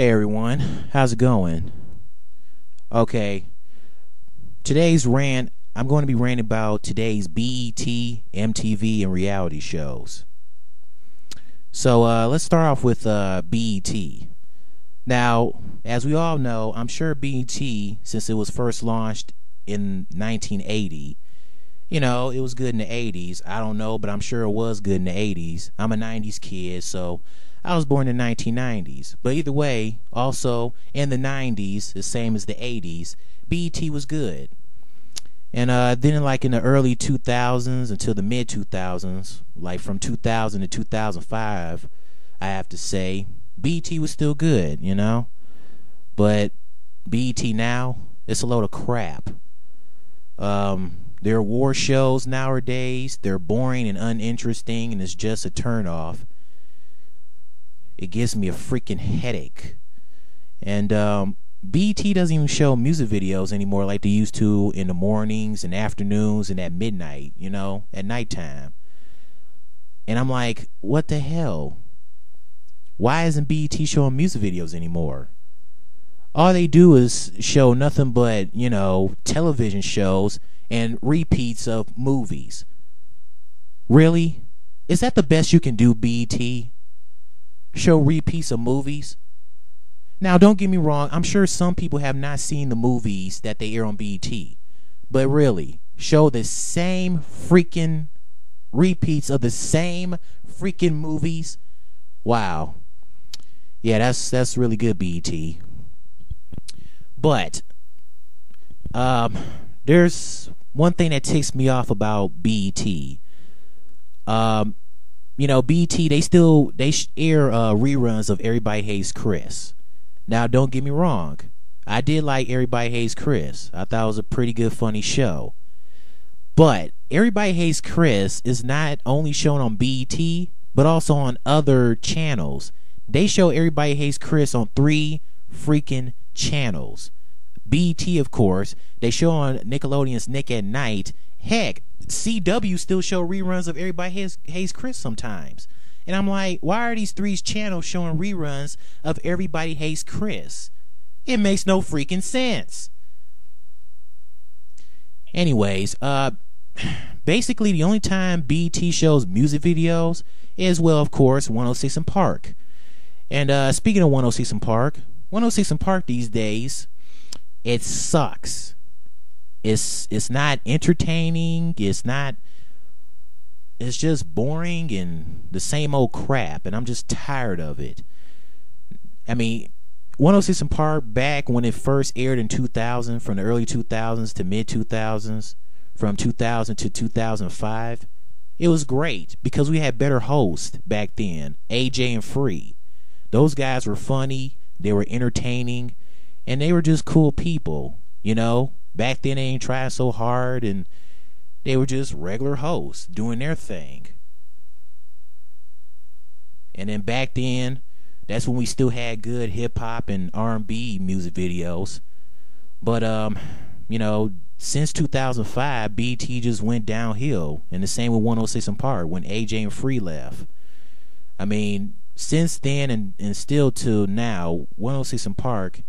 Hey everyone, how's it going? Okay, today's rant, I'm going to be ranting about today's BET, MTV, and reality shows. So uh, let's start off with uh, BET. Now, as we all know, I'm sure BET, since it was first launched in 1980, you know, it was good in the 80s. I don't know, but I'm sure it was good in the 80s. I'm a 90s kid, so I was born in the 1990s. But either way, also in the 90s, the same as the 80s, BET was good. And uh, then, like in the early 2000s until the mid 2000s, like from 2000 to 2005, I have to say, BET was still good, you know? But BET now, it's a load of crap. Um, their war shows nowadays, they're boring and uninteresting, and it's just a turnoff it gives me a freaking headache. And um, BET doesn't even show music videos anymore like they used to in the mornings and afternoons and at midnight, you know, at nighttime. And I'm like, what the hell? Why isn't BET showing music videos anymore? All they do is show nothing but, you know, television shows and repeats of movies. Really? Is that the best you can do, BET? show repeats of movies. Now, don't get me wrong, I'm sure some people have not seen the movies that they air on BET, But really, show the same freaking repeats of the same freaking movies. Wow. Yeah, that's that's really good BET. But um there's one thing that ticks me off about BET. Um you know, BET they still they air uh, reruns of Everybody Hates Chris. Now, don't get me wrong, I did like Everybody Hates Chris. I thought it was a pretty good, funny show. But Everybody Hates Chris is not only shown on BET, but also on other channels. They show Everybody Hates Chris on three freaking channels. BET, of course. They show on Nickelodeon's Nick at Night. Heck, CW still show reruns of Everybody Hates, Hates Chris sometimes. And I'm like, why are these three channels showing reruns of Everybody Hates Chris? It makes no freaking sense. Anyways, uh, basically the only time BET shows music videos is, well, of course, 106 & Park. And uh, speaking of 106 & Park, 106 & Park these days, it sucks it's it's not entertaining. It's not. It's just boring and the same old crap, and I'm just tired of it. I mean, 106 & Park back when it first aired in 2000, from the early 2000s to mid 2000s, from 2000 to 2005, it was great because we had better hosts back then, AJ and Free. Those guys were funny, they were entertaining, and they were just cool people, you know? Back then, they ain't trying so hard, and they were just regular hosts doing their thing. And then back then, that's when we still had good hip hop and R&B music videos. But um, you know, since 2005, BET just went downhill, and the same with 106 & Park when AJ and Free left. I mean, since then and, and still till now, 106 & Park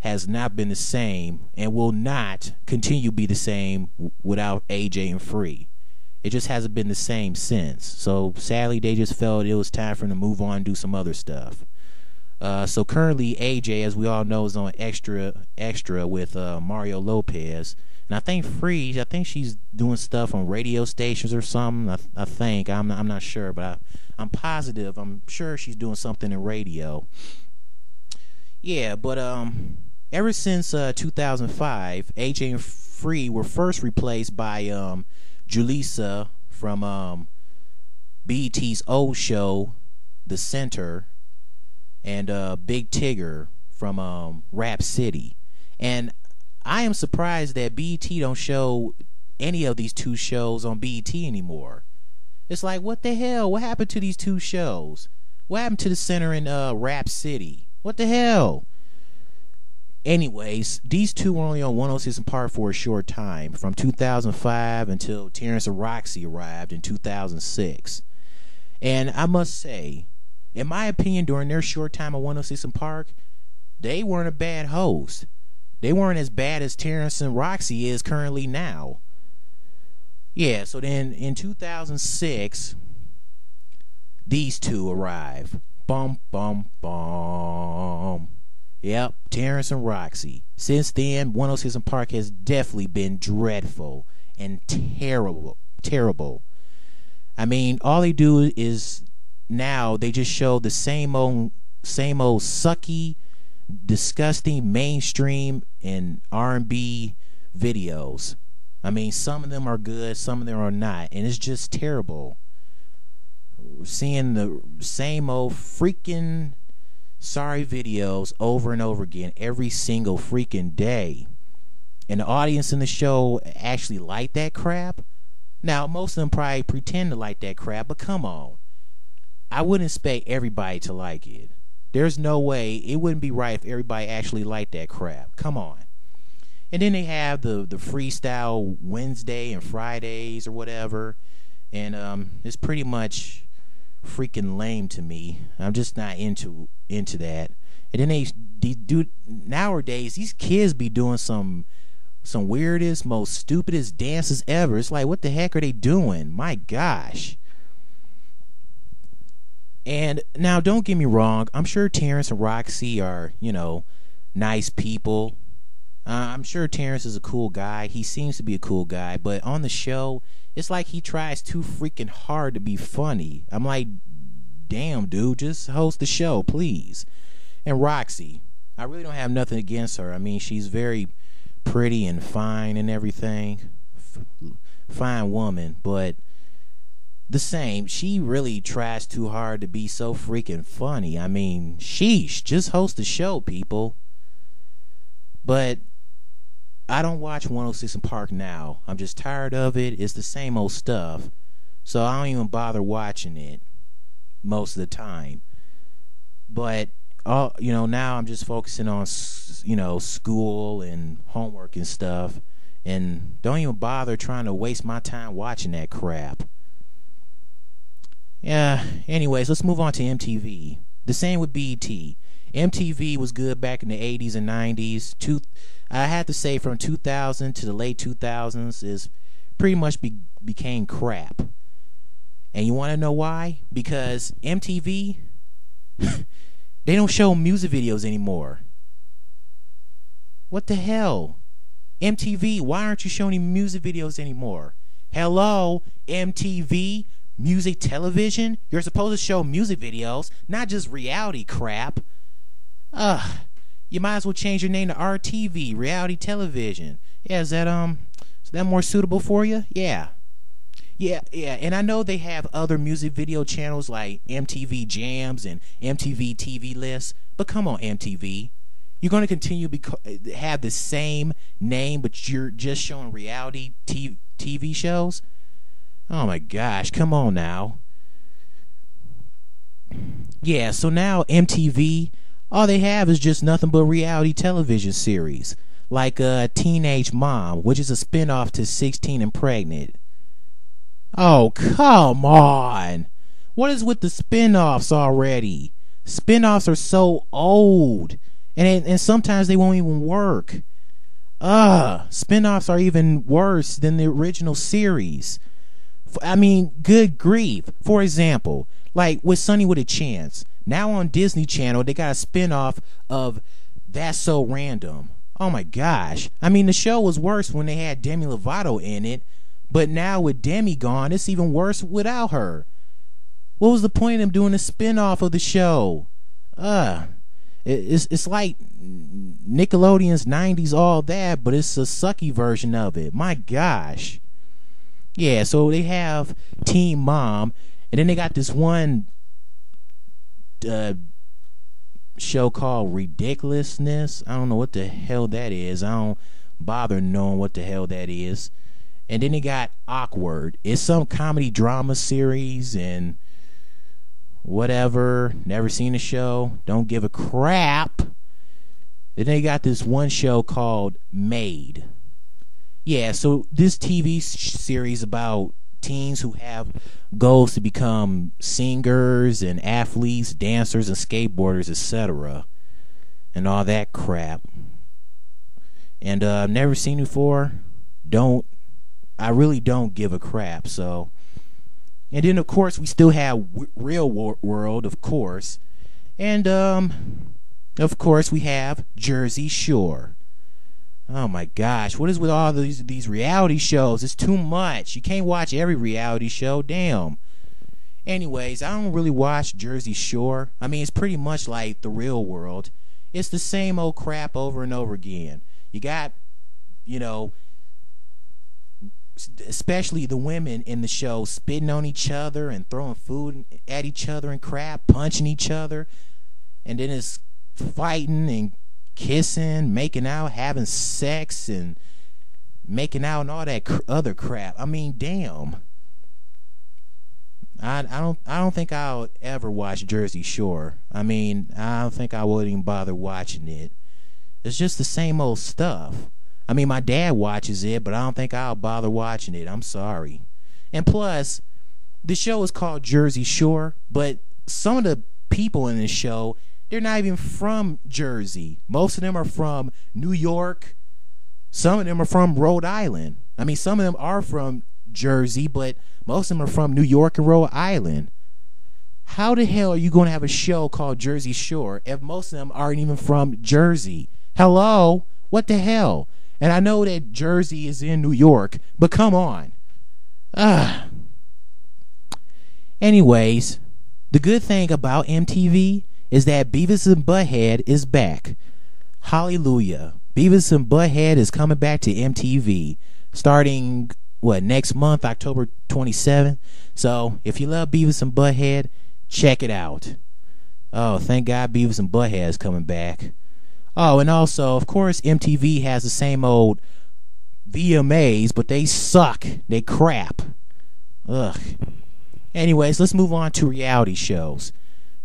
has not been the same and will not continue to be the same without AJ and Free. It just hasn't been the same since. So sadly, they just felt it was time for them to move on and do some other stuff. Uh, so currently, AJ, as we all know, is on extra extra with uh, Mario Lopez, and I think Free, I think she's doing stuff on radio stations or something. I, I think I'm I'm not sure, but I, I'm positive. I'm sure she's doing something in radio. Yeah, but um, ever since uh, 2005, AJ and Free were first replaced by um, Julissa from um, BET's old show, The Center, and uh, Big Tigger from um, Rap City. And I am surprised that BET don't show any of these two shows on BET anymore. It's like, what the hell? What happened to these two shows? What happened to the center in uh, Rap City? What the hell? Anyways, these two were only on 106 & Park for a short time, from 2005 until Terrence and Rocsi arrived in 2006. And I must say, in my opinion, during their short time at 106 & Park, they weren't a bad host. They weren't as bad as Terrence and Rocsi is currently now. Yeah, so then in 2006, these two arrive. Bum, bum, bum. Yep, Terrence and Rocsi. Since then, 106 & Park has definitely been dreadful and terrible. Terrible. I mean, all they do is now they just show the same old, same old sucky, disgusting mainstream and R&B videos. I mean, some of them are good, some of them are not, and it's just terrible. Seeing the same old freaking sorry videos over and over again every single freaking day. And the audience in the show actually like that crap. Now, most of them probably pretend to like that crap, but come on. I wouldn't expect everybody to like it. There's no way it wouldn't be right if everybody actually liked that crap. Come on. And then they have the the freestyle Wednesday and Fridays or whatever, and um, it's pretty much freaking lame to me. I'm just not into into that. And then they, they do nowadays these kids be doing some some weirdest, most stupidest dances ever. It's like what the heck are they doing? My gosh. And now don't get me wrong, I'm sure Terrence and Rocsi are, you know, nice people. Uh, I'm sure Terrence is a cool guy. He seems to be a cool guy, but on the show, it's like he tries too freaking hard to be funny. I'm like, damn, dude, just host the show, please. And Rocsi, I really don't have nothing against her. I mean, she's very pretty and fine and everything. F- fine woman, but the same. She really tries too hard to be so freaking funny. I mean, sheesh, just host the show, people. But I don't watch 106 & Park now. I'm just tired of it. It's the same old stuff. So I don't even bother watching it most of the time. But all you know, now I'm just focusing on you know school and homework and stuff, and don't even bother trying to waste my time watching that crap. Yeah. Anyways, let's move on to MTV. The same with BET. MTV was good back in the 80s and 90s. Two, I had to say from 2000 to the late 2000s is pretty much be, became crap. And you want to know why? Because MTV they don't show music videos anymore. What the hell? MTV, why aren't you showing music videos anymore? Hello, MTV, music television? You're supposed to show music videos, not just reality crap. Ugh. You might as well change your name to RTV, reality television. Yeah, is that um is that more suitable for you? Yeah. Yeah, yeah, and I know they have other music video channels like MTV Jams and MTV TV Lists, but come on, MTV. You're going to continue to have the same name, but you're just showing reality TV, TV shows? Oh my gosh, come on now. Yeah, so now MTV all they have is just nothing but reality television series, like a uh, Teenage Mom, which is a spinoff to 16 and Pregnant. Oh, come on. What is with the spinoffs already? Spinoffs are so old, and and sometimes they won't even work. Ugh, spinoffs are even worse than the original series. I mean, good grief. For example, like with Sonny with a Chance, now on Disney Channel, they got a spinoff of That's So Random. Oh my gosh. I mean, the show was worse when they had Demi Lovato in it, but now with Demi gone, it's even worse without her. What was the point of them doing a spinoff of the show? Uh, it's it's like Nickelodeon's '90s all that, but it's a sucky version of it. My gosh. Yeah, so they have Teen Mom, and then they got this one uh, show called Ridiculousness. I don't know what the hell that is. I don't bother knowing what the hell that is. And then it got Awkward. It's some comedy drama series and whatever. Never seen the show. Don't give a crap. Then they got this one show called Made. Yeah, so this TV series about teens who have goals to become singers and athletes, dancers and skateboarders, etc. and all that crap. And uh, I've never seen before. Don't I really don't give a crap. So, and then of course we still have w- Real World, of course, and um, of course we have Jersey Shore. Oh my gosh, what is with all these these reality shows? It's too much. You can't watch every reality show. Damn. Anyways, I don't really watch Jersey Shore. I mean, it's pretty much like the real world. It's the same old crap over and over again. You got, you know, especially the women in the show spitting on each other and throwing food at each other and crap, punching each other, and then it's fighting and kissing, making out, having sex, and making out and all that cr- other crap. I mean, damn. I, I don't I don't think I'll ever watch Jersey Shore. I mean, I don't think I would even bother watching it. It's just the same old stuff. I mean, my dad watches it, but I don't think I'll bother watching it. I'm sorry. And plus, the show is called Jersey Shore, but some of the people in the show, they're not even from Jersey. Most of them are from New York. Some of them are from Rhode Island. I mean, some of them are from Jersey, but most of them are from New York and Rhode Island. How the hell are you going to have a show called Jersey Shore if most of them aren't even from Jersey? Hello? What the hell? And I know that Jersey is in New York, but come on. Ah. Anyways, the good thing about MTV is that Beavis and Butthead is back. Hallelujah. Beavis and Butthead is coming back to MTV starting what next month, October 27th. So if you love Beavis and Butthead, check it out. Oh, thank God Beavis and Butthead is coming back. Oh, and also, of course, MTV has the same old VMAs, but they suck. They crap. Ugh. Anyways, let's move on to reality shows.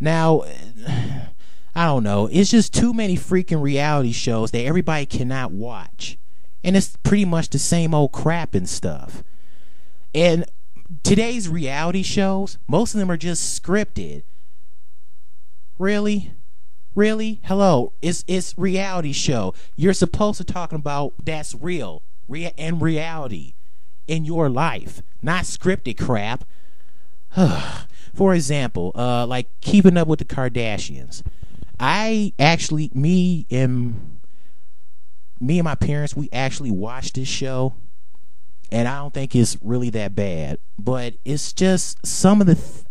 Now, I don't know. It's just too many freaking reality shows that everybody cannot watch. And it's pretty much the same old crap and stuff. And today's reality shows, most of them are just scripted. Really? Really? Hello, it's it's reality show. You're supposed to talk about that's real, rea- and reality in your life, not scripted crap. For example, uh, like keeping up with the Kardashians. I actually, me and me and my parents, we actually watched this show, and I don't think it's really that bad. But it's just some of the th-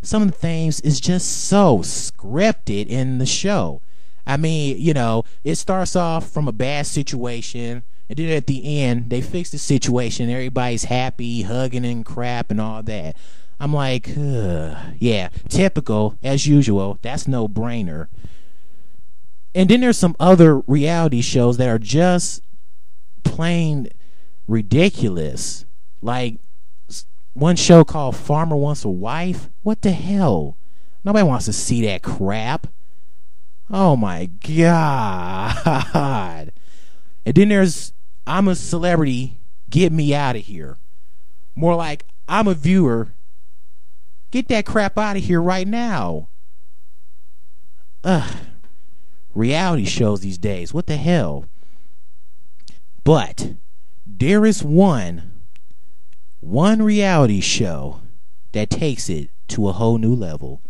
some of the things is just so scripted in the show. I mean, you know, it starts off from a bad situation, and then at the end, they fix the situation. Everybody's happy, hugging and crap and all that. I'm like, yeah, typical as usual. That's no brainer. And then there's some other reality shows that are just plain ridiculous. Like one show called Farmer Wants a Wife. What the hell? Nobody wants to see that crap. Oh my god. And then there's I'm a celebrity, get me out of here. More like I'm a viewer, get that crap out of here right now. Ugh. Reality shows these days. What the hell? But there is one one reality show that takes it to a whole new level.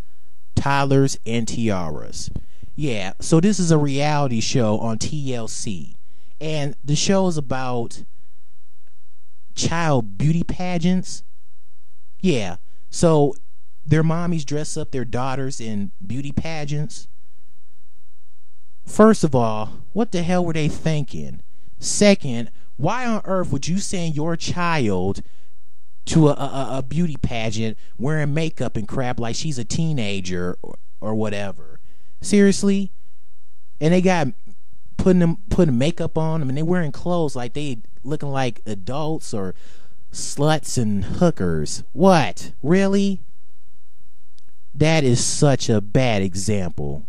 Toddlers and Tiaras. Yeah, so this is a reality show on TLC. And the show is about child beauty pageants. Yeah, so their mommies dress up their daughters in beauty pageants. First of all, what the hell were they thinking? Second, why on earth would you send your child to a, a, a beauty pageant wearing makeup and crap like she's a teenager or, or whatever. Seriously? And they got putting them putting makeup on them and they wearing clothes like they looking like adults or sluts and hookers. What? Really? That is such a bad example.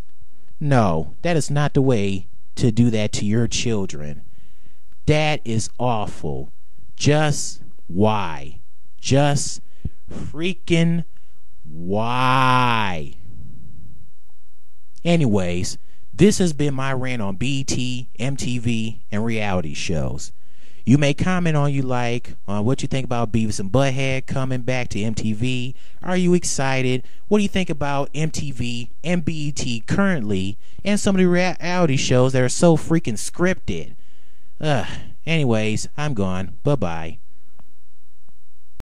No, that is not the way to do that to your children. That is awful. Just why? Just freaking why? Anyways, This has been my rant on BET, MTV, and reality shows. You may comment on you like on what you think about Beavis and Butthead coming back to MTV. Are you excited? What do you think about MTV and BET currently and some of the reality shows that are so freaking scripted? Ugh. Anyways, I'm gone. Bye bye.